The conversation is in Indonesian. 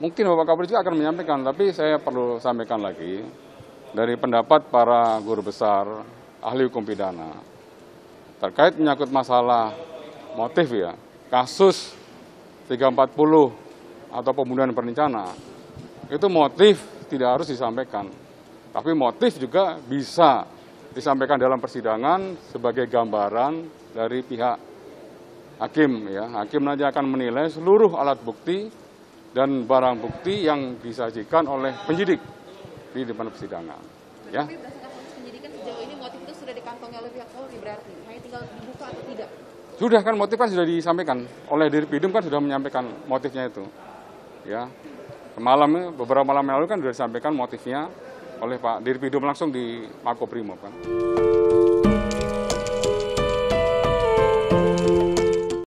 Mungkin Bapak Kapolri juga akan menyampaikan, tapi saya perlu sampaikan lagi dari pendapat para guru besar ahli hukum pidana terkait menyangkut masalah motif ya, kasus 340 atau pembunuhan berencana, itu motif tidak harus disampaikan. Tapi motif juga bisa disampaikan dalam persidangan sebagai gambaran dari pihak hakim ya. Hakim nanti akan menilai seluruh alat bukti dan barang bukti yang disajikan oleh penyidik di depan persidangan. Ya. Tapi berdasarkan proses penyidikan sejauh ini motif itu sudah dikantongi oleh pihak Polri berarti hanya tinggal dibuka atau tidak? Sudah kan motif kan sudah disampaikan oleh Dirpidum kan sudah menyampaikan motifnya itu. Ya. Malam beberapa malam yang lalu kan sudah disampaikan motifnya oleh Pak Dirpidum langsung di Makobrimob kan.